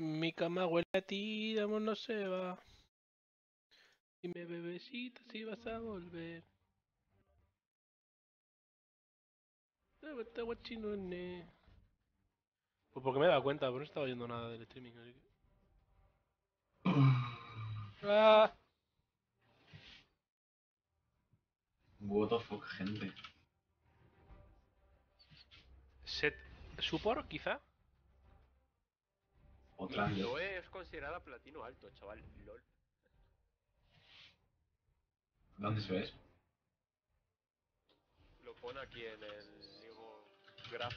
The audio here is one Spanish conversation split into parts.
Mi cama huele a ti, amor no se va. Dime bebecita si vas a volver. Pues porque me he dado cuenta, pero no estaba oyendo nada del streaming. Así que... ¡Ah! What the fuck, gente. Set support, quizá. Otra vez. Es considerada platino alto, chaval. LOL. ¿Dónde se ve eso? Lo pone aquí en el digo, graph.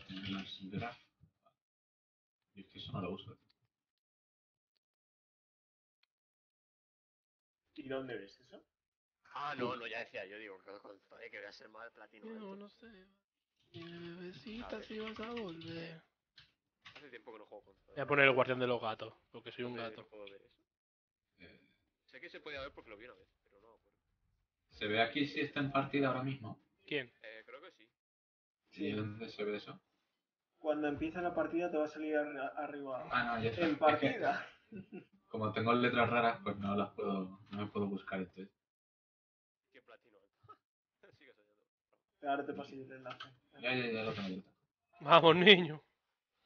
Graph. Y es que eso no lo uso. ¿Y dónde ves eso? Ah, no, no, ya decía yo, digo, que, joder, que voy a ser más platino Yo alto. no sé. Dime bebecita ver. si vas a volver. Hace tiempo que no juego con Voy a poner el guardián de los gatos, porque soy un ¿Dónde gato. no puedo ver eso? Eh, Sé que se podía ver porque lo vi una vez, pero no me acuerdo. ¿Se ve aquí si está en partida ahora mismo? ¿Quién? Eh, creo que sí. ¿Y dónde se ve eso? Cuando empieza la partida te va a salir arri- arriba. Ah, no, ya está. En Es que partida. como tengo letras raras, pues no las puedo, no me puedo buscar entonces. ¿Qué platino? Sigue soñando. Ahora te paso el enlace. Ya, ya, ya lo tengo. Vamos, niño.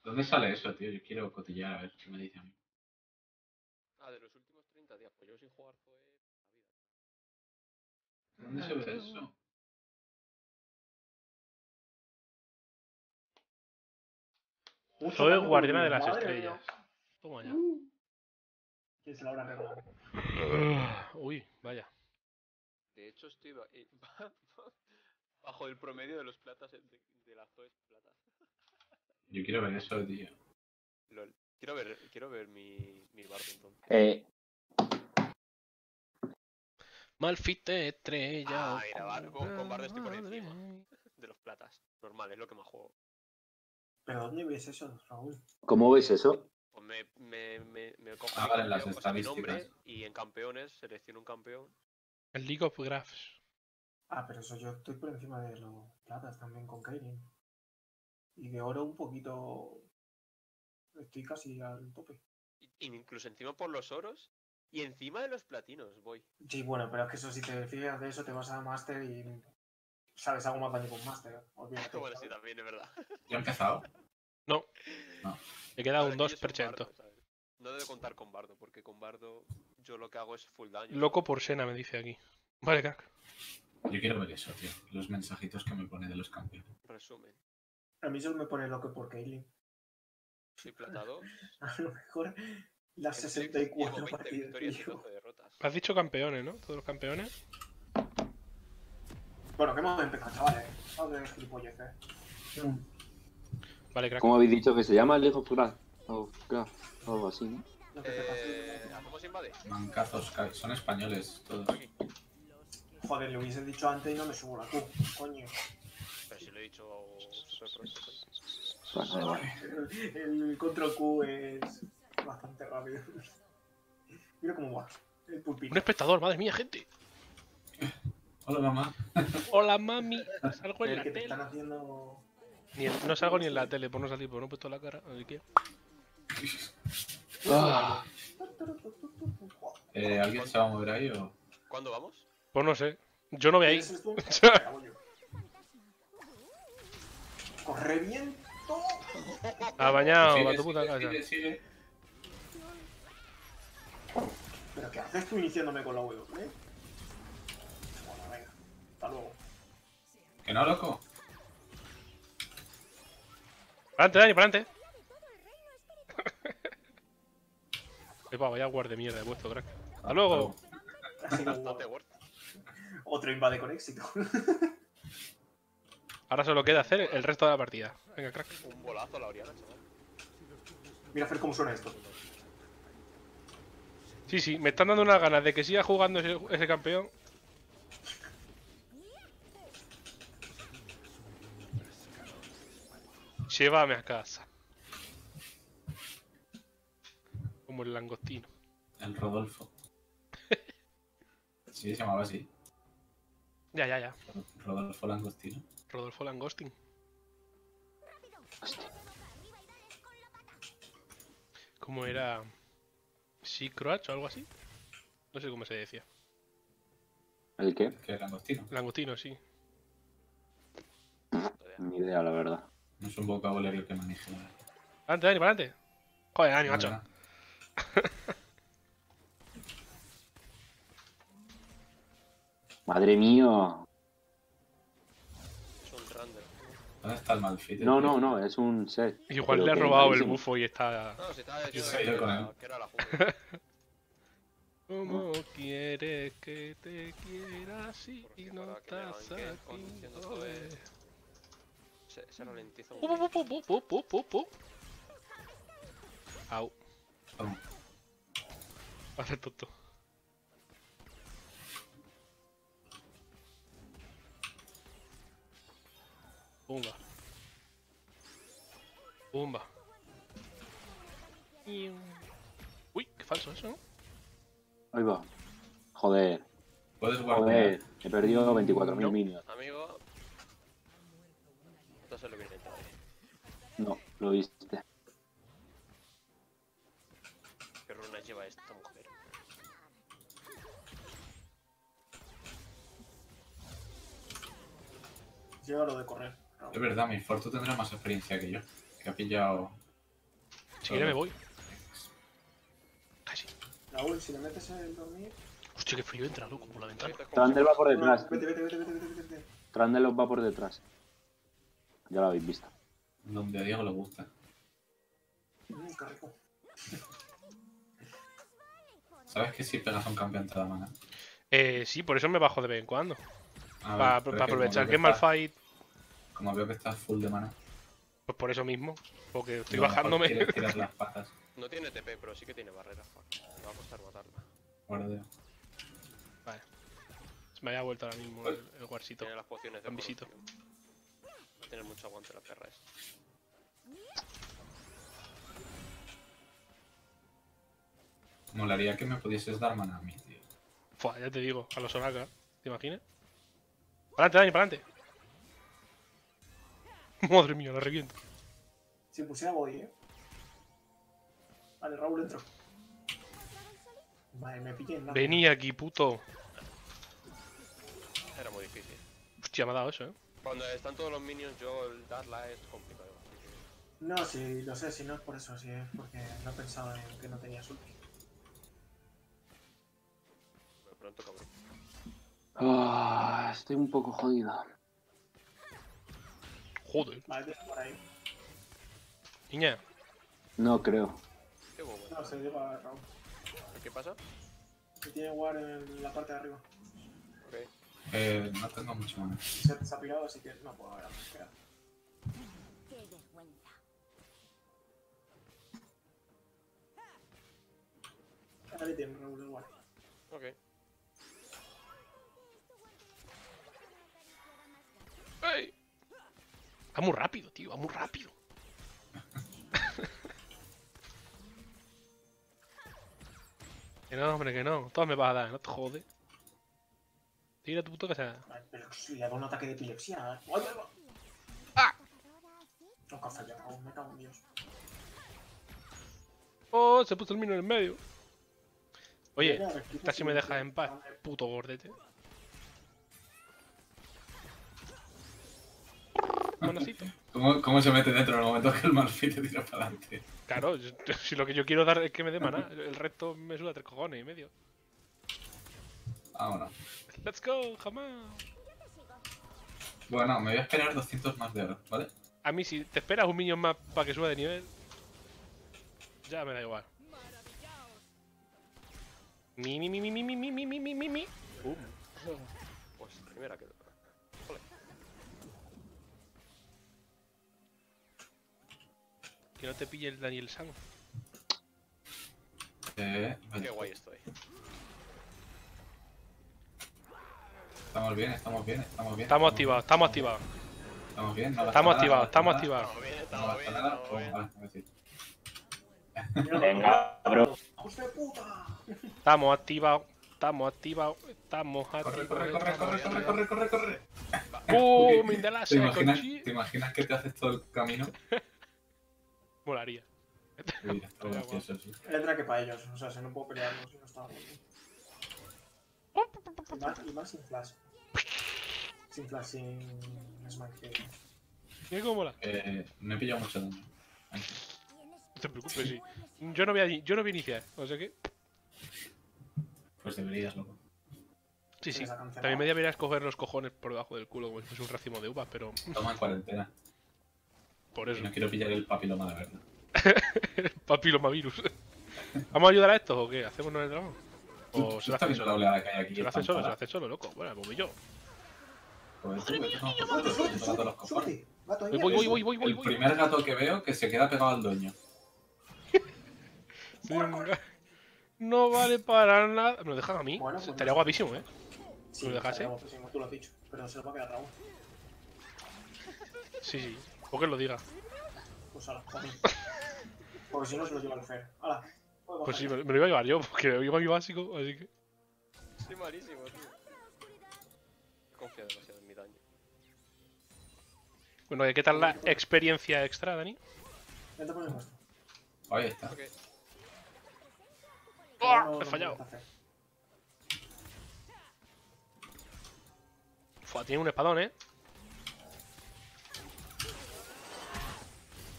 ¿Dónde sale eso, tío? Yo quiero cotillar a ver qué me dice a mí. Ah, de los últimos 30 días, pues yo sin jugar fue la vida. ¿Dónde se ve eso? Un Soy guardiana de las madre estrellas. mía. Toma ya. ¿Quién se lo habrá regalado? Uy, vaya. De hecho, estoy eh, bajo el promedio de los platas de, de las Zoes platas. Yo quiero ver eso, tío. LOL. Quiero ver, quiero ver mi, mi bardo entonces. Eh, Malfite estrella. Ah, mira, bar- con- con bardo estoy por encima. De los platas. Normal, es lo que más juego. ¿Pero dónde ves eso, Raúl? ¿Cómo ves eso? Pues me, me, me, me cojo Ah, vale, las nombre, estadísticas. y en campeones selecciono un campeón. El League of Graphs. Ah, pero eso yo estoy por encima de los platas también con Kaylin. Y de oro un poquito. Estoy casi al tope. incluso encima por los oros. Y encima de los platinos voy. Sí, bueno, pero es que eso si te fijas de eso te vas a Master y. Sabes, hago más daño con Master. Olvídate. bueno, sí, también es verdad. ¿Ya he empezado? No. No. Le queda un es que yo soy 2%. bardo, ¿sabes? No debe contar con bardo, porque con bardo yo lo que hago es full daño. Loco por Sena, me dice aquí. Vale, crack. Yo quiero ver eso, tío. Los mensajitos que me pone de los campeones. Resumen. A mí solo me pone loco por Kaylin. Soy plata 2. A lo mejor las en Flex llevo 64 20 partidas. victorias y tío. 12 derrotas. Has dicho campeones, ¿no? Todos los campeones. Bueno, que hemos empezado, chavales. Vamos a ver gilipollas, eh. Vale, crack. ¿Cómo habéis dicho que se llama? League of Graphs. Of Graphs, o algo así, ¿no? Lo que te pasa. Eh, ¿A cómo se invade? Mancazos, ca- son españoles todos. Joder, lo hubiese dicho antes y no me subo la Q. Coño. Pero si lo he dicho súper pronto. soy. Bueno, vale. El, el control Q es bastante rápido. Mira cómo va. El pulpito. Un espectador, madre mía, gente. Hola, mamá. Hola, mami. Salgo en El la que te tele. están haciendo. Ni en- no salgo ni en la tele, por no salir, porque no he puesto la cara. Así que. Ah, Eh, ¿Alguien se va a mover ahí o...? ¿Cuándo vamos? Pues no sé. Yo no voy ahí. ¿Ese es tú? Me cago yo. ¡Corre viento! Ha bañado, a tu puta casa. sigue, sigue. ¿Pero qué haces tú iniciándome con la W? eh? Bueno, venga. Hasta luego. ¿Que no, loco? Para adelante, Dani, para adelante. Epa, vaya guarde mierda he puesto, crack. Hasta luego. Bastante worth. otro invade con éxito. Ahora solo queda hacer el resto de la partida. Venga, crack. Un bolazo a la Oriana, chaval. Mira, Fer, cómo suena esto. Sí, sí, me están dando unas ganas de que siga jugando ese, ese campeón. Llévame a casa. Como el langostino. El Rodolfo. Sí, se llamaba así. Ya, ya, ya. Rodolfo Langostino. Rodolfo Langostin. ¿Cómo era? ¿Sí, Croach o algo así? No sé cómo se decía. ¿El qué? Que es langostino. Langostino, sí. Ni idea, la verdad. No es un vocabulario que maneje. Adelante, Dani, para adelante. Joder, Dani, macho. Madre mía. ¿Dónde está el Malfit? No, no, no, es un set. Igual le ha robado el bufo y está. No, si estaba yo con él. ¿Cómo quieres que te quiera si no estás aquí? Se, ralentiza un poco. Au. Ahora tonto. Pumba. Pumba. Uy, qué falso eso, ¿no? Ahí va. Joder, Puedes guardar. joder. He perdido 24.000 No. minions. Amigo. No se lo viene todo. No, lo viste. ¿Qué runas lleva esta mujer? Lleva lo de correr. Es verdad, mi Fortu tendrá más experiencia que yo. Que ha pillado. Si quiere me voy. Casi. Raúl, si le metes el dormir. Hostia, qué frío entra, loco, por la ventana. Trandel va por detrás. vete, vete, vete, vete, vete, vete, vete. Trandel os va por detrás. Ya lo habéis visto. Donde a Diego le gusta. Mm, qué rico. ¿Sabes que si pegas a un campeón te da mana? Eh, sí, por eso me bajo de vez en cuando. Para que aprovechar que es veo estás- Malfight, Como veo que estás full de mana. pues por eso mismo. Porque estoy bajándome. Quieres tirar las patas. No tiene TP, pero sí que tiene barrera. Me va a costar matarla. Guardeo. Se me había vuelto ahora mismo el, el guarcito. Tiene las pociones de corrupción. Va a tener mucho aguante la perra esta. Molaría que me pudieses dar mana a mí, tío. Fua, ya te digo, a los Soraka. ¿Te imaginas? ¡Para adelante, Dani, para adelante! Madre mía, la reviento. Si pusiera body, eh. Vale, Raúl entró. Vale, me pillé en la. Vení aquí, puto. Era muy difícil. Hostia, me ha dado eso, eh. Cuando están todos los minions, yo el darla es complicado. así que- No, sí, lo sé, si no es por eso, sí, es porque no pensaba en que no tenía ulti. De pronto, cabrón. Ah, estoy un poco jodido. Joder. Vale, por ahí. Niña, No creo. No, se lleva Raúl. ¿Qué pasa? Que tiene war en la parte de arriba. Ok. Eh, no tengo mucho mana. Se, se ha pirado, así que no puedo ver. Espera. Qué vergüenza. Ahí tiene Raúl el war. Ok. ¡Ey! Va muy rápido, tío, va muy rápido. que no, hombre, que no. Todo me vas a dar, no te jode. Tira tu puto que sea. Vale, pero si le da un ataque de epilepsia. ¿eh? ¡Ay, ay, ay! ¡Ah! No, que ha fallado, Raúl, me cago en Dios. ¡Oh! Se puso el mino en el medio. Oye, Mira, rectifica esta si me dejas en paz, puto gordete. ¿Cómo, ¿Cómo se mete dentro en el momento que el Malfit te tira para adelante? Claro, yo- si lo que yo quiero dar es que me dé maná, el resto me suda tres cojones y medio. Vámonos. ¡Let's go! ¡Jamás! Bueno, me voy a esperar 200 más de oro, ¿vale? A mí, si te esperas un minion más para que suba de nivel, ya me da igual. Mi, mi, mi, mi, mi, mi, mi, mi, mi, mi, mi, mi. Uh, Pues primera que. Que no te pille el Daniel San. Eh, vale. Qué guay estoy. Estamos bien, estamos bien, estamos bien. Estamos activados, estamos activados. Estamos bien, no Estamos activados, estamos activados. Estamos bien, estamos bien, Venga, bro. Estamos activados, estamos activados, estamos Corre, activados. corre, corre, corre, corre, corre, corre, corre. ¡Boom! In the ¿Te láser, imaginas, conchi. ¿Te imaginas que te haces todo el camino? Molaría. Sí, está gracioso, sí. El traque para ellos, o sea, si no puedo pelearlo, si no está bueno. Y más, y más sin flash. Sin flash, sin smite. que- Mira cómo mola. Eh, no he pillado mucho daño. No te preocupes, sí. Yo no voy a, yo no voy a iniciar, o sea que... Pues deberías, loco. Sí, sí. También me deberías coger los cojones por debajo del culo como si fuese un racimo de uvas, pero Toma en cuarentena. Por Y eso. no quiero pillar el papiloma de verdad. Papilomavirus. ¿Vamos a ayudar a estos o qué? ¿Hacemos el dragón? ¿Tú, O tú se viendo la solo. oleada que hay aquí? Se lo hacen solo, se lo hacen solo, loco. Bueno, pues voy yo. Tú, Voy, voy, voy, voy, voy, El primer gato que veo que se queda pegado al dueño. No vale para nada. Me lo dejan a mí. Bueno, pues Estaría no guapísimo, ¿eh? Sí, ¿Lo dejase? estaría guapísimo, tú lo has dicho. Pero se lo va a quedar Raúl. Sí, sí. O que lo diga. Pues ala. Porque si no se lo lleva el Fer. Ala, Pues sí, me, me lo iba a llevar yo, porque lo iba mi básico, así que. Estoy malísimo, tío. Confía demasiado en mi daño. Bueno, ¿qué tal la experiencia extra, Dani? ya. El nuestro. Ahí está. Ok. ¡Ah! No, no He fallado. Fua, tiene un espadón, ¿eh?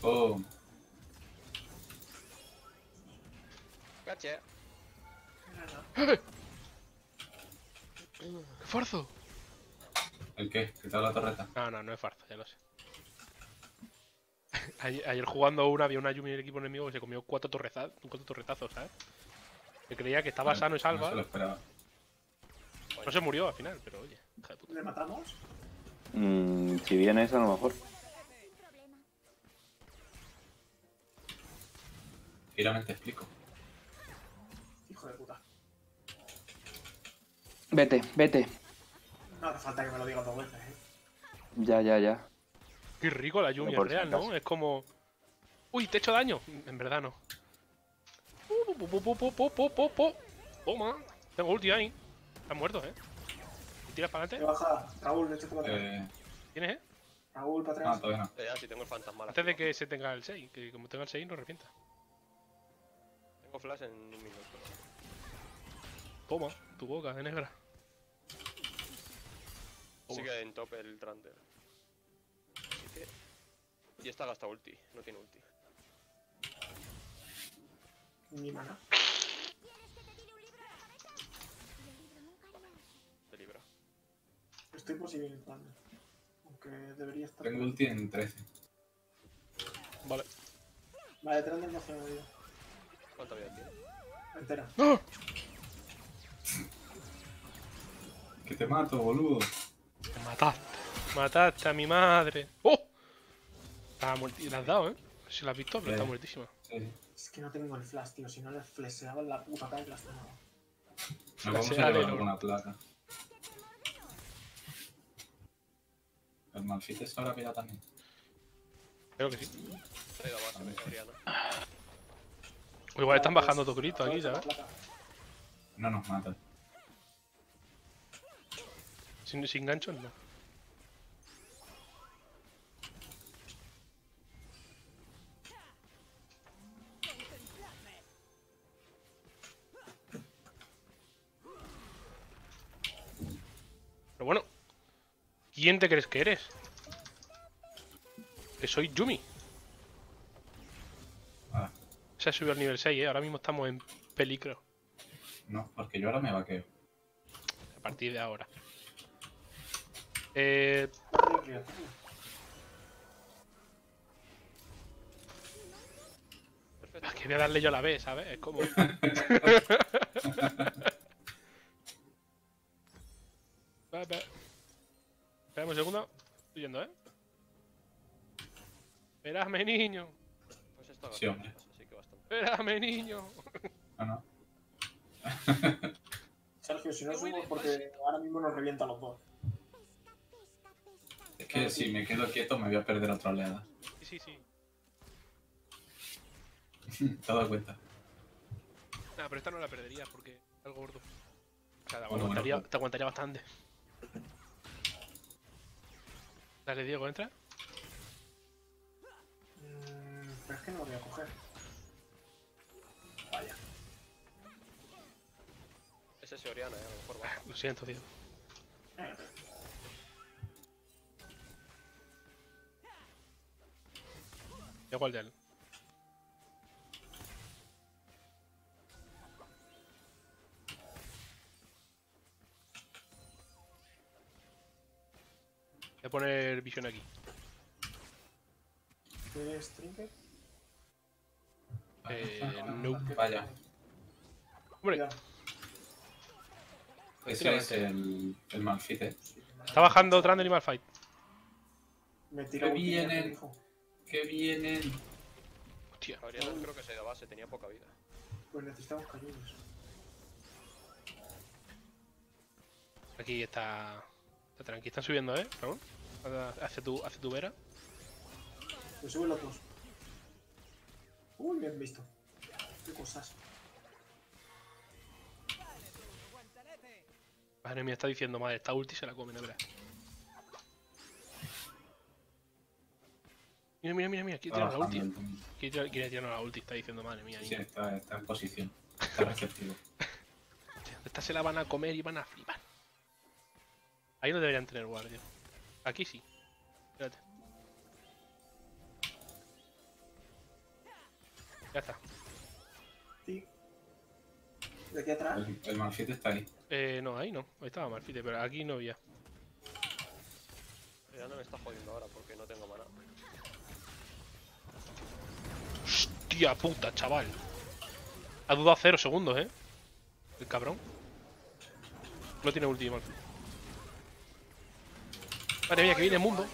Oh, Caché. ¡Qué farzo! ¿el qué? ¿Qué tal la torreta? No, no, no es farzo, ya lo sé. Ayer, ayer jugando una, había una Yumi en el equipo enemigo que se comió cuatro, torretazos, ¿sabes? Que creía que estaba sano y salva. No se lo esperaba. No se murió al final, pero oye, hija de puta. ¿Le matamos? Mm, si vienes, a lo mejor. tranquilamente explico. Hijo de puta. Vete, vete. No hace falta que me lo digas dos veces, ¿eh? Ya, ya, ya. Qué rico la lluvia no real, ¿no? Es como... ¡Uy, te he hecho daño! En verdad no. Toma. Tengo ulti ahí. Están muertos, ¿eh? ¿Tiras para adelante? Baja, Raúl, échate para atrás. Eh, ¿Tienes, eh? Raúl, para atrás. Ah, todavía no. Eh, ya, si tengo el fantasma. Antes de que se tenga el 6, que como tenga el 6 no revienta. Tengo flash en un minuto. Toma, tu boca de negra. Toma. Sigue en top el. Así que... Y esta gasta ulti, no tiene ulti. Ni mana. Te libra. Estoy posibilitando. Aunque debería estar. Tengo ulti en 13. Vale. Vale, tren del 12 medio. ¿Cuánta vida tiene? Entera. ¡Ah! Que te mato, boludo. Me mataste. Mataste a mi madre. ¡Oh! Muertísima. La has dado, ¿eh? Si la has visto, pero está muertísima. Sí. Es que no tengo el flash, tío. Si no le fleseaba la puta cara y. Nos vamos a llevar alguna placa. El Malfites ahora pilla también. Creo que sí. La igual están bajando tu grito aquí, ¿sabes? No nos matan. Sin, sin ganchos, no. Pero bueno, ¿quién te crees que eres? Que soy Yumi. Se ha subido al nivel 6, ¿eh? Ahora mismo estamos en peligro. no, porque yo ahora me vaqueo. A partir de ahora. Eh. Perfecto. que voy a darle yo la B, ¿sabes? Es como... Vale. Espérame un segundo. Estoy yendo, ¿eh? Espérame, niño. Pues esto Sí, hombre. Espérame, niño. No, no. Sergio, si no subo porque ahora mismo nos revienta a los dos. Es que si me quedo quieto me voy a perder otra oleada. Sí, sí, sí. ¿Te has dado cuenta? Nah, pero esta no la perdería porque es algo gordo. O sea, te Bueno, aguantaría, bueno. te aguantaría bastante. Dale, Diego, entra. Mm, pero es que no lo voy a coger. Oriana, eh, a lo mejor baja. Lo siento, tío. Llego al de él. Voy a poner visión aquí. ¿Quieres trinket? Eh, no. Vaya, Hombre. Ese es el, el Malfite. está bajando Trundle y Malfight. Me tira Que vienen. hijo. Que vienen. Hostia. Oriana creo que se ha ido a base, tenía poca vida. Pues necesitamos cañones. Aquí está. Está tranqui. Están subiendo, ¿eh? Raúl. Hacia tu, hacia tu vera. Pues sube los dos. Uy, bien visto. Qué cosas. Madre mía, está diciendo, madre, esta ulti se la come, no verás. Mira, mira, mira, mira, quiere tirar la ulti. Quiere tirar, quiere tirar la ulti, está diciendo, madre mía, Sí, está, está en posición. Está receptivo. Esta se la van a comer y van a flipar. Ahí no deberían tener guardia. Aquí sí. Espérate. Ya está. Sí. De aquí atrás. El, el está ahí. Eh, no, ahí no. Ahí estaba Marfite, pero aquí no había. Oriana me está jodiendo ahora porque no tengo mana. Hostia puta, chaval. Ha dudado cero segundos, eh. El cabrón. No tiene ulti, Malphite. Madre mía, que viene el mundo.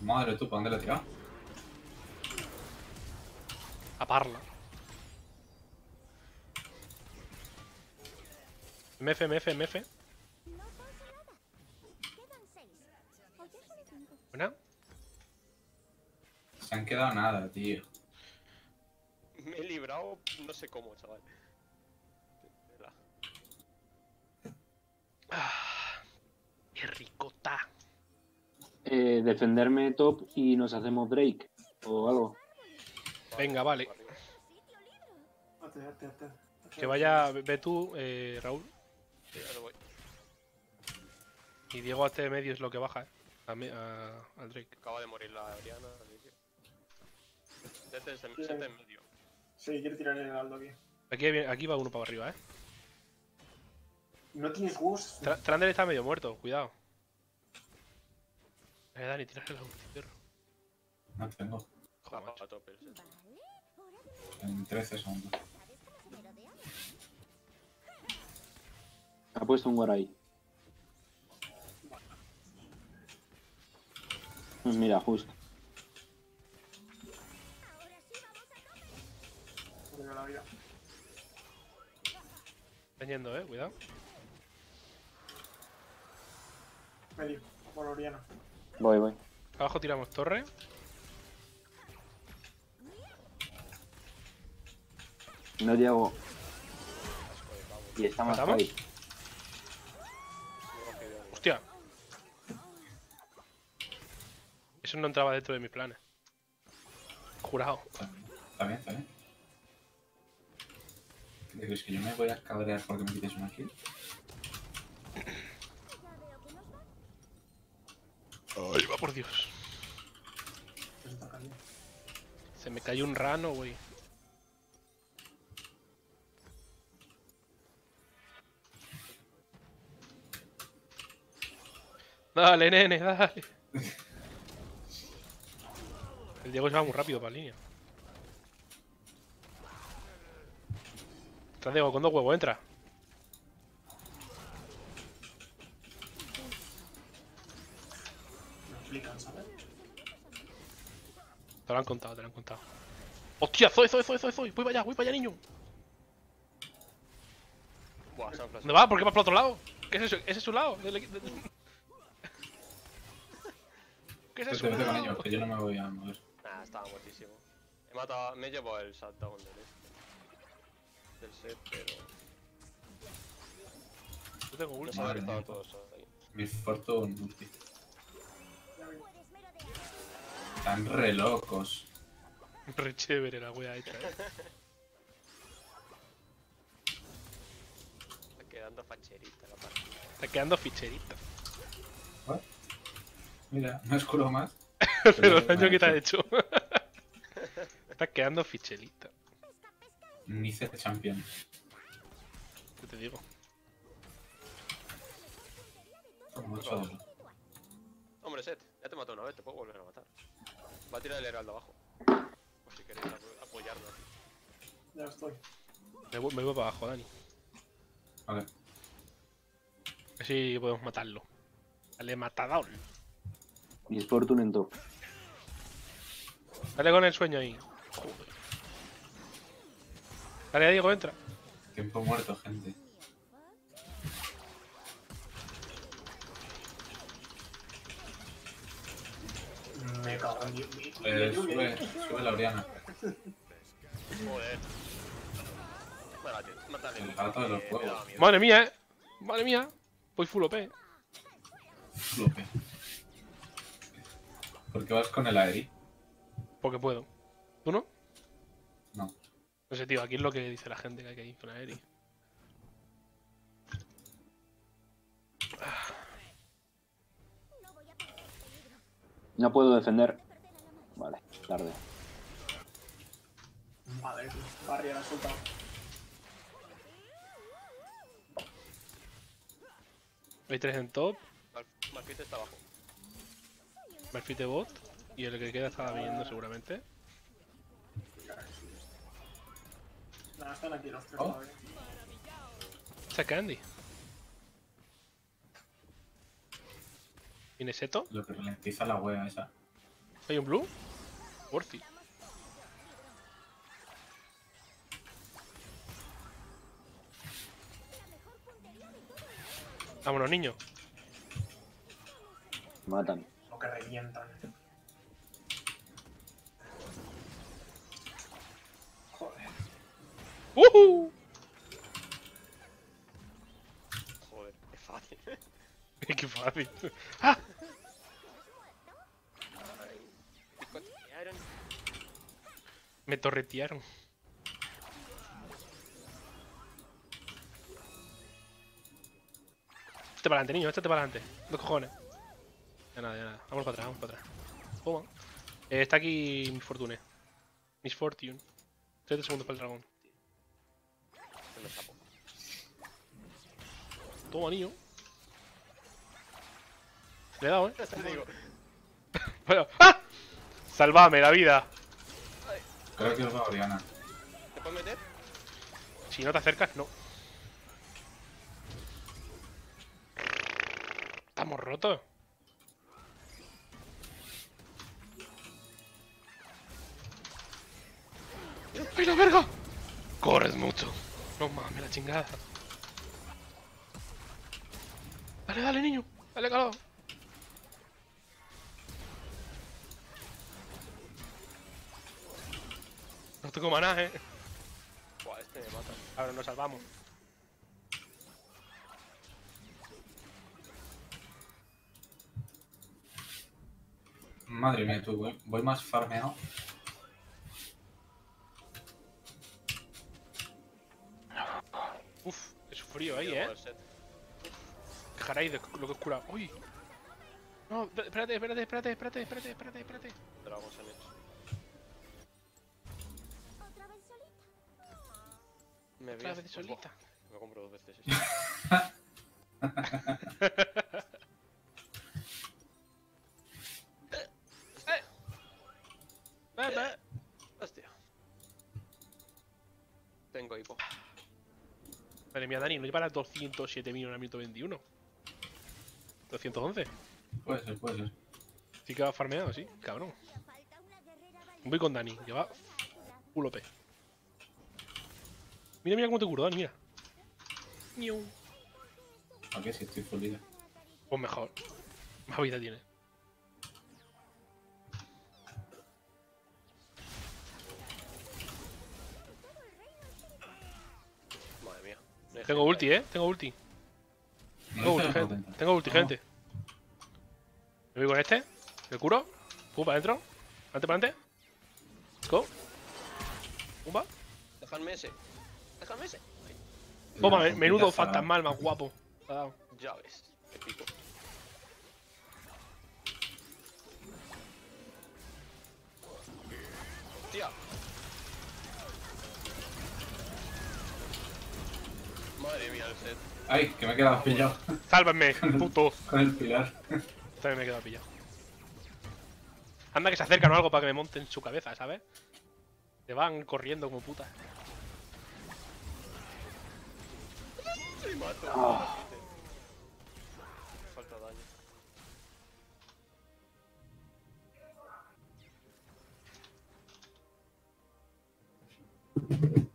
Madre tú, ¿para dónde le he tirado? A parla. MF, MF, MF. No pasa nada. Quedan seis. O ya son cinco. Buena. Se han quedado nada, tío. Me he librado, no sé cómo, chaval. Ah, qué ricota. Eh, defenderme top y nos hacemos Drake o algo. Venga, vale. Que vaya, ve tú, eh, Raúl. Sí, voy. Y Diego a este medio es lo que baja, eh. A, me- a- al Drake. Acaba de morir la Oriana, así que. Sete, es en- en medio. Sí, quiero tirar el Aldo aquí. Aquí, aquí va uno para arriba, eh. No tienes huevos. Tra Trander está medio muerto, cuidado. Eh, Dani, tírale la ulti, perro. No tengo. Joder, a tope el En 13 segundos. Ha puesto un ahí. Pues mira, justo. Yendo, eh, cuidado. Medio. Por Oriana. Voy, voy. Abajo tiramos torre. No llego. Y está más ¿Matamos? ahí. Eso no entraba dentro de mis planes. Jurado. Está bien, está bien. ¿Qué crees que yo me voy a cabrear porque me quites una kill? Ay, va por Dios. Se me cayó un rano, güey. Dale, nene, dale. El Diego se va muy rápido para la línea. Entra Diego con dos huevos, entra. Me explican, ¿sabes? Te lo han contado, te lo han contado. ¡Hostia! ¡Zoe, Zoe, Zoe, Zoe, Zoe! ¡Voy para allá, voy para allá, niño! Buah, se. ¿Dónde va? ¿Por qué va para otro lado? ¿Qué es eso? ¿Ese es su lado? ¿Qué es eso? yo no me voy a mover. Estaba muertísimo. He matado, me he llevado el shutdown del este. Del set, pero. Yo tengo No ulti. Madre que estaban mía. todos ahí. Mi Fortune merodear. Están re locos. Re chévere la wea hecha, eh. Quedado quedando facherita la partida. Está quedando ficherita. Mira, no es culo más. Pero el me daño que te ha hecho. Está quedando fichelita. Nice Champion. ¿Qué te digo? Mucho Hombre, Seth, ya te mató una vez, te puedo volver a matar. Va a tirar el heraldo abajo. Por si queréis apo- apoyarnos. Ya estoy. Me voy, me voy para abajo, Dani. Vale. Así podemos matarlo. Dale, matador. Miss Fortune en top. Dale con el sueño ahí. Joder. Dale, Diego, entra. Tiempo muerto, gente. Me cago en Dios. Eh, sube, sube la Oriana. Joder. Mátale, mátale. El gato de los miedo. Madre mía, eh. Madre mía. Voy full OP. Flope. ¿Por qué vas con el Aeri? Porque puedo. ¿Tú no? No. No sé, tío. Aquí es lo que dice la gente que hay que ir con la Eri. No puedo defender. La. Vale, tarde. Madre, barriera suelta. Hay tres en top. Mal- Malfit está abajo. Malfit bot. Y el que queda está viniendo seguramente. Nada, están aquí los tres Oh. todavía. Está Candy. ¿Viene Seto? Lo que ralentiza la wea esa. ¿Hay un blue? Worthy. Vámonos, niño. Matan. Lo que revientan. ¡Woohoo! Joder, es fácil. ¡Qué fácil! ¡Ah! Me torretearon. Este para adelante, niño, este para adelante. Dos cojones. Ya nada, ya nada. Vamos para atrás, vamos para atrás. Eh, está aquí Miss Fortune. Miss Fortune. 30 segundos para el dragón. Toma, niño. Le he dado, eh. Te digo. Bueno, ¡ah! Salvame la vida. Creo que os va Oriana. ¿Te puedes meter? Si no te acercas, no. Estamos rotos. ¡Ay, la verga! Corres mucho. No mames, la chingada. Dale, dale, niño. Dale, calado. No tengo maná, eh. Buah, este me mata. Ahora nos salvamos. Madre mía, tú, voy, voy más farmeado. Uf, es frío ahí, eh. Dejaréis de lo que es curado. ¡Uy! No, espérate, espérate, espérate, espérate, espérate, espérate, espérate. Han hecho. ¿Otra vez solita? Me Otra voy a- vez pues, solita. buah, Me compro dos veces esto. Ve, ve. Hostia. Tengo hipo. Madre mía, Dani, no llevarás 207 mil en el minuto 21. 211. Puede ser, puede ser. Sí que va farmeado, sí, cabrón. Voy con Dani, lleva a full OP. Mira, mira cómo te curo, Dani, mira. Niu. ¿Para qué? Si estoy full vida. Pues mejor. Más vida tiene. Madre mía. Tengo ulti, eh. Tengo ulti. Tengo ulti, gente. Tengo ulti, No. gente. Me voy con este. Me curo. Pum, para adentro. Adelante, para adelante. Let's go. Pumba. Dejadme ese. Dejadme ese. Toma, menudo fantasmal más guapo. Dado. Ya ves. Épico. Hostia. Madre mía, el set. Ay, que me he quedado pillado Sálvame, puto. con el pilar. También me he quedado pillado. Anda que se acercan o algo para que me monten en su cabeza, ¿sabes? Se van corriendo como putas. Me mato. Ah. Falta daño. Ya,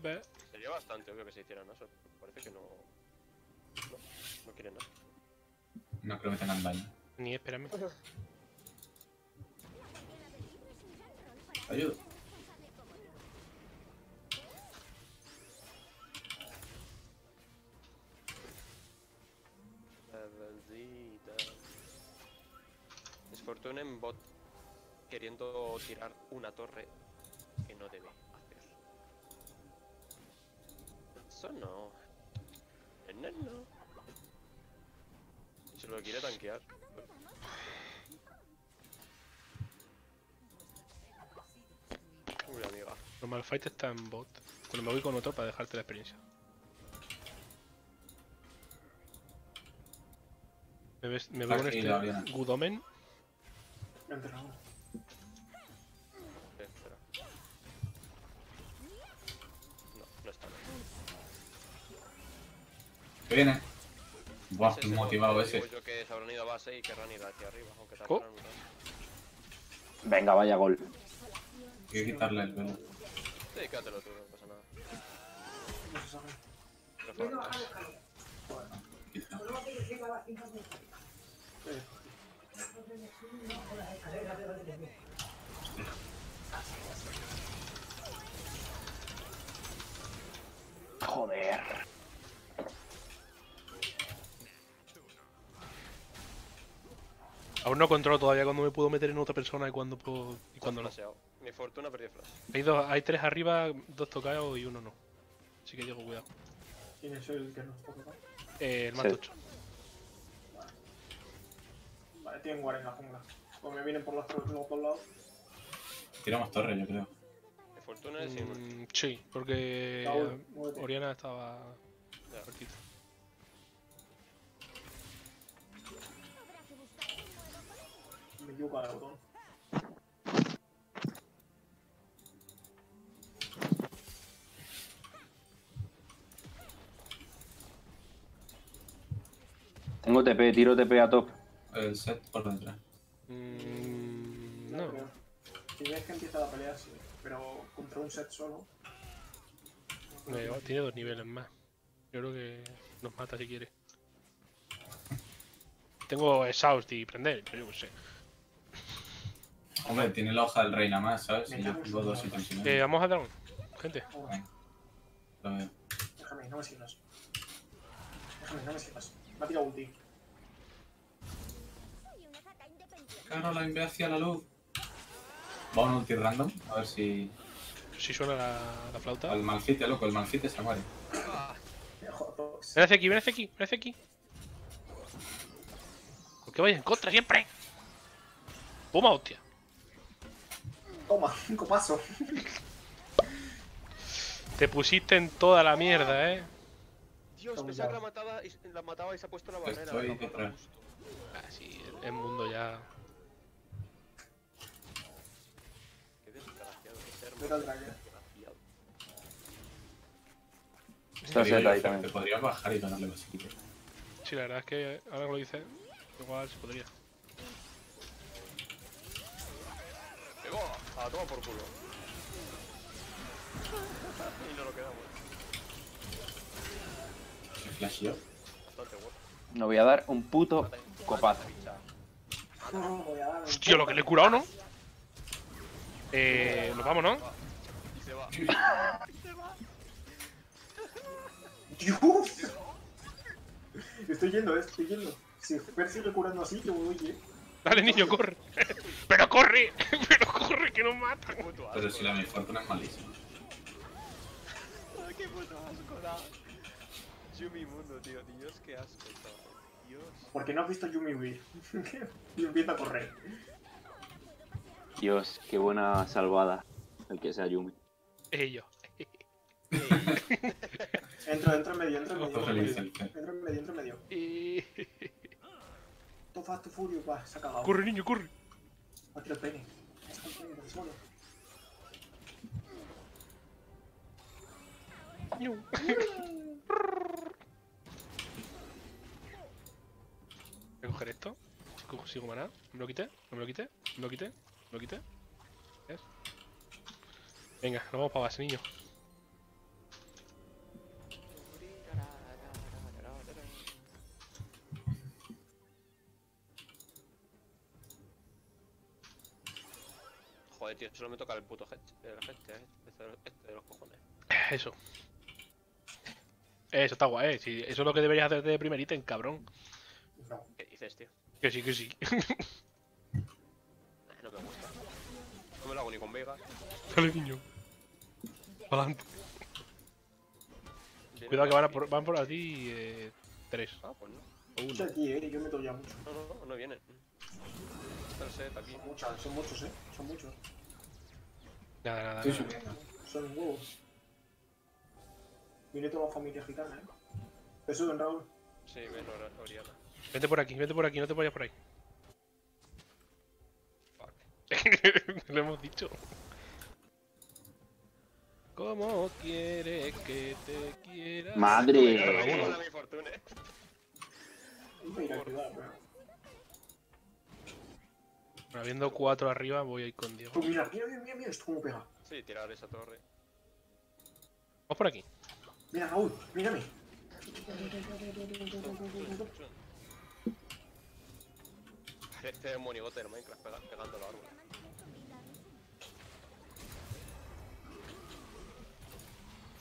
Pepe. Sería bastante obvio que se hiciera Naso. Parece que no. No, no quieren nada. No creo que tengan daño. Ni espérame. Ayuda. La bendita. Es Fortuna en bot queriendo tirar una torre Eso no. No, no. Se lo quiere tanquear. Uy, amiga. Normal Fight está en bot. Cuando me voy con otro para dejarte la experiencia. Me, ves, me voy con Aquí, este Gabriela. Que viene. Buah, Ese qué es el motivado ese. digo yo que se habrán ido a base y querrán ir hacia arriba, aunque Oh. Venga, vaya gol. Hay que quitarle el velo. Sí, quédatelo tú, no pasa nada. Se Joder. Aún no controlo todavía cuando me puedo meter en otra persona y cuando puedo y cuando no. Mi fortuna perdió flash. Hay dos, hay tres arriba, dos tocados y uno no. Así que digo cuidado. ¿Quién es el que nos toca? Eh, el más Sí. tocho. Vale, tienen guard en la jungla. Pues me vienen por los, dos lados. Tiramos torre, yo creo. Mi fortuna es. Mm, sí, porque. Oriana estaba Ya. El botón. Tengo TP, tiro TP a top. El set por detrás. Mm, No no. Si ves que empieza la pelea, sí. Pero contra un set solo. tiene dos niveles más. Yo creo que nos mata si quiere. Tengo Exhaust y prender, pero yo qué sé. Hombre, tiene la hoja del rey nada más, ¿sabes? Me Y yo tengo dos y Eh, vamos a Dragon, gente. Venga, déjame, no me sigas. Déjame, no me sigas. Me ha tirado ulti. Caroline, ve hacia la luz. Va un ulti random, a ver si. Si suena la, la flauta. El malfite, loco, el malfite se muere. Ven hacia aquí, ven hacia aquí, ven hacia aquí. ¿Por qué vais en contra siempre? Toma, hostia. Toma, un copazo. Te pusiste en toda la mierda, eh. Dios, pensaba que la mataba, y, la mataba y se ha puesto la barrera. Estoy la detrás. justo. Ah, sí, el, el mundo ya. Qué desgraciado, qué ser Vete al dragón. desgraciado. Está Te digo set yo, ahí Te también. podrías bajar y ganarle basiquito. Sí, la verdad es que ahora que lo dices, igual se podría. ¡Pegó! A toma por culo. y no lo quedamos. Se flasheó. Bastante bueno. No voy a dar un puto copazo. Hostia, lo que le he curado, ¿no? Eh, nos vamos, ¿no? Y se va. ¡Dios! Estoy yendo, eh, estoy yendo. Si Fer sigue curando así, yo voy, eh. Dale, niño, corre. ¡Pero corre! ¡Pero corre, que nos matan! Puto Pero asco, si la mi fortuna es malísima. Ay, qué puto asco da. Yumi Mundo, tío. Dios, qué asco. chaval. Dios. ¿Por qué no has visto Yumi huir? y empieza a correr. Dios, qué buena salvada. El que sea Yumi. Ellos. Entro, entro en medio, entro en medio. Entro medio, entro en medio. Eh, Todo fast, furious, va, se ha cagado. Corre, niño, corre. Aquí el pene. Ñu. Voy a coger esto. Si consigo maná. No me lo quité, no me lo quité, no me lo quité, no me lo quité. ¿Ves? Venga, nos vamos para base, niño. Joder, tío, solo me toca el puto head. El head, eh, este, este de los cojones. Eso. Eso está guay, eh. Si eso es lo que deberías hacer de primer ítem, cabrón. No. ¿Qué dices, tío? Que sí, que sí. No me gusta. No me lo hago ni con Vega. Dale, niño. Adelante. Cuidado que van, a por, van por aquí eh, tres. Ah, pues no. Uno. aquí, eh. Yo meto ya mucho. No, no, no, no vienen. Está el set aquí. Son muchas, son muchos, eh. Son muchos. Nada, nada, Estoy nada. subiendo. Son huevos. Viene toda la familia gitana, eh. Te suben, Raúl. Sí, ven Oriana. Vete por aquí, vete por aquí, no te vayas por ahí. Fuck. Lo hemos dicho. ¿Cómo quieres que te quiera? Madre. Cada uno. Hola, mi fortuna. Iba a ir a ayudar, pero. Bueno, habiendo cuatro arriba, voy a ir con Diego. Pues mira, mira, mira, mira, mira esto cómo pega. Sí, tirar esa torre. Vamos por aquí. Mira, Raúl, mírame. Este monigote del Minecraft pega- pegando los árboles.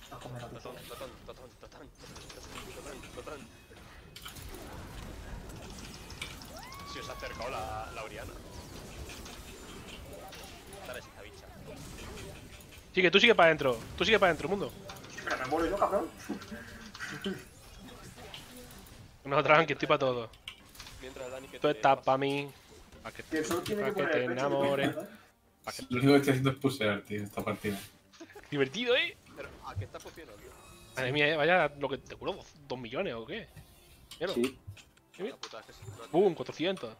Totón, totón, totón, totón, totón. Si os ha acercado la, la Oriana. Dale esa bicha. Sigue, tú sigue para adentro. Tú sigue para adentro, mundo. Pero me muero yo, cabrón. No, tranqui, estoy para todo. Mientras Dani que Tú te estás vas- para mí. Para que, Que solo tiene pa' que que te enamores. ¿verdad? Lo único que estoy haciendo es pusear, tío, esta partida. Divertido, ¿eh? Pero, ¿a qué está funcionando? Madre mía, ¿eh? vaya lo que te curo, dos, millones o qué. Míralo. Sí, que no- Boom, 400.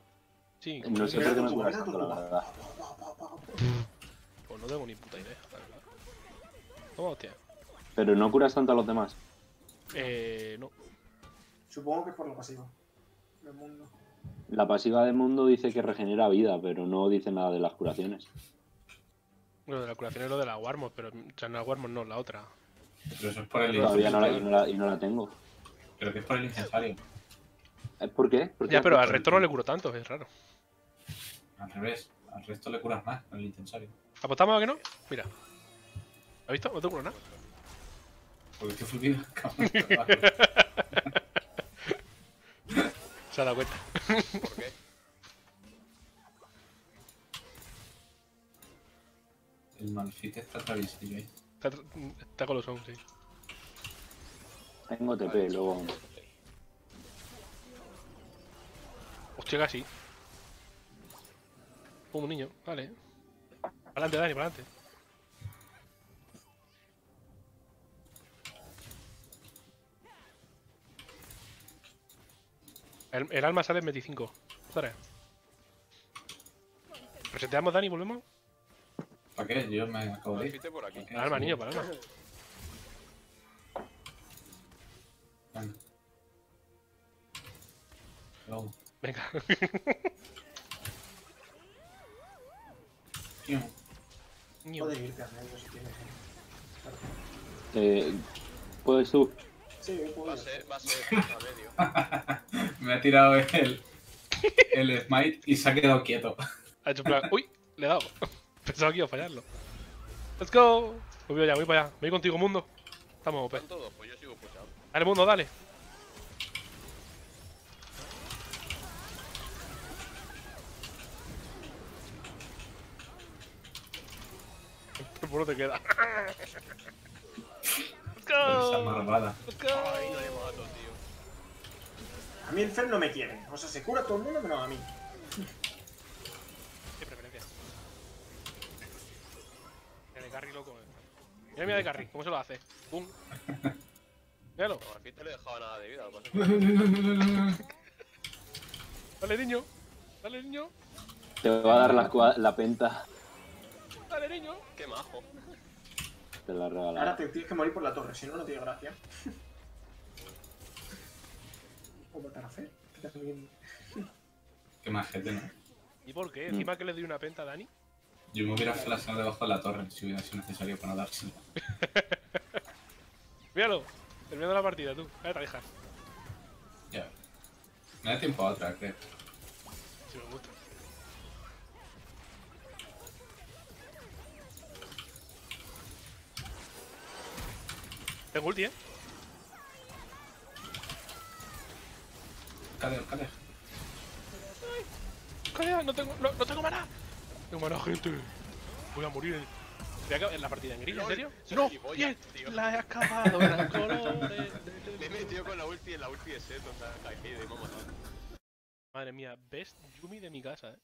Sí, no sé por qué me curas tanto, la verdad. Pues no tengo ni puta idea, la verdad. Toma, hostia. Pero no curas tanto a los demás. Eh, no. Supongo que es por lo pasivo. Del mundo. La pasiva del mundo dice que regenera vida, pero no dice nada de las curaciones. Lo de la curación es lo de la Warmos, pero o sea, no la Warmos no, la otra. Pero eso es por el Todavía no la, y, no la, y no la tengo. Pero que es por el incensario. ¿Eh, ¿Por qué? ¿Por qué? Ya, pero al resto no le curo tanto, es raro. Al revés. Al resto le curas más con el incensario. ¿Apostamos a que no? Mira. ¿Has visto? No te curo nada. Porque estoy fundido, cabrón. Se ha dado cuenta. ¿Por qué? El malfit está traviesillo ahí. Está, está con los son, sí. Tengo TP, luego. Hostia, casi. Pum, niño. Vale. Para adelante, Dani, para adelante. El, el alma sale en 25. Dale. ¿Reseteamos, Dani, volvemos? ¿Para qué? Yo me acabo de ir. Por alma, niño, para alma. Venga. Puedes irte a medio si tienes. eh. ¿Puedes tú? Sí, Va a ser, va a ser a medio. me ha tirado el, el smite y se ha quedado quieto. Ha hecho plan. ¡Uy! Le he dado. Pensaba que iba a fallarlo. Let's go. Voy para allá, voy para allá. Voy contigo, mundo. Estamos OP. ¿Están todos? Pues yo sigo pushado. Dale, mundo, dale. Bueno te queda. Let's go. marvada. Let's go. Ay, no le mato, tío. A mí el Fer no me quiere. O sea, se cura todo el mundo menos a mí. Qué preferencia. Mira de carry loco. eh. Mira, mira de carry, ¿cómo se lo hace? ¡Pum! Míralo. No, aquí te le he dejado nada de vida. lo que pasa es que- Dale, niño. Dale, niño. Te va a dar la, la penta. Niño. Qué majo. Te la Ahora te tienes que morir por la torre, si no, no tiene gracia. O matar a Fer. que también- Qué majete, ¿no? ¿Y por qué? Encima que le doy una penta a Dani. Yo me hubiera flasheado debajo de la torre si hubiera sido necesario para no dársela. Míralo. Terminando la partida, tú. Cállate, deja. Ya. Me da tiempo a otra, creo. Si me gusta. Tengo ulti, eh. Cadeo, cadeo. Calla, no tengo, no, no tengo mana. Tengo mana, gente. Voy a morir. en- Voy a acabar en la partida en gris, ¿en serio? No, bien. La he acabado colores. Le he metido con la ulti en la ulti de set, o sea, ha matado. Madre mía, best Yumi de mi casa, eh.